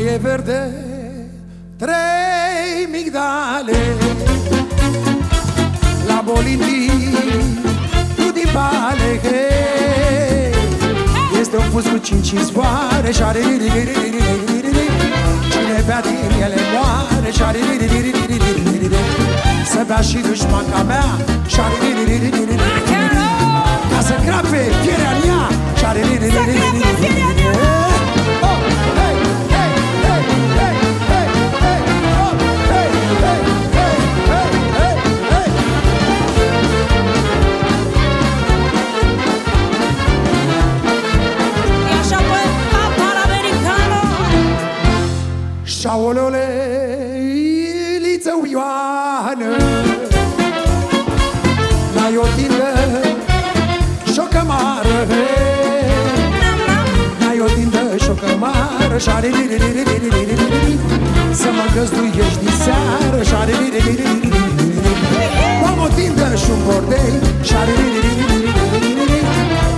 foglie verde, tre migdale, la bolindina. Este un fus cu cinci izvoare Și are Cine bea din ele moare Și are Să bea și dușmanca mea Și are Ca să crape fierea în ea Și are Șaolole, iliță uioană N-ai o tindă și o cămară N-ai o tindă și o cămară Și are Să mă găzduiești din seară Și are Am o tindă și un bordei Și are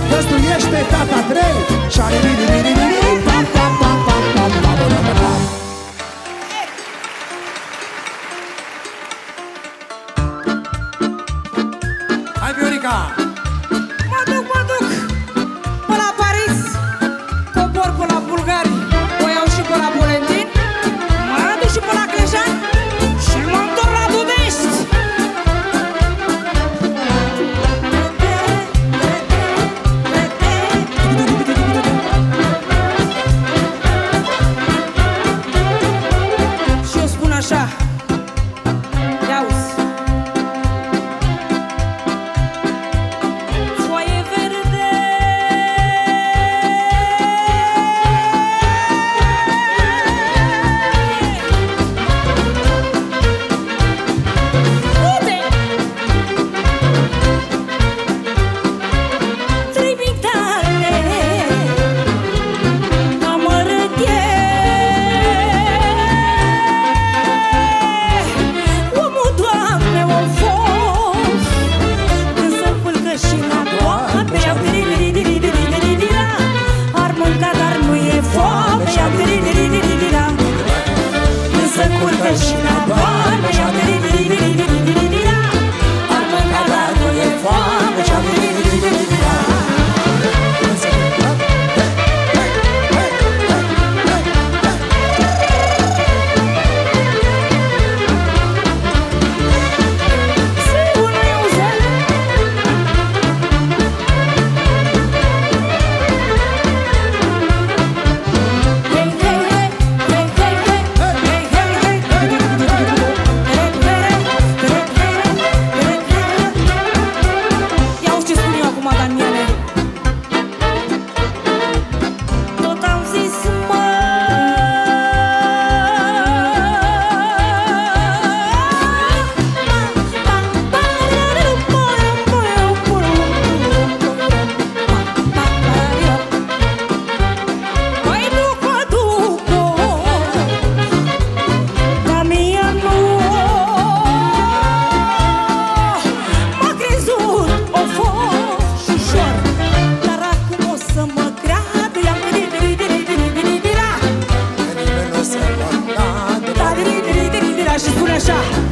Găzduiește tata trei Și are Hai, Viorica! Mă duc, mă duc. Până la Paris Cobor până la Bulgari O iau și până la Bolentin Mă duc și până la Clejan Și mă întorc la Budești. Și eu spun așa pressure.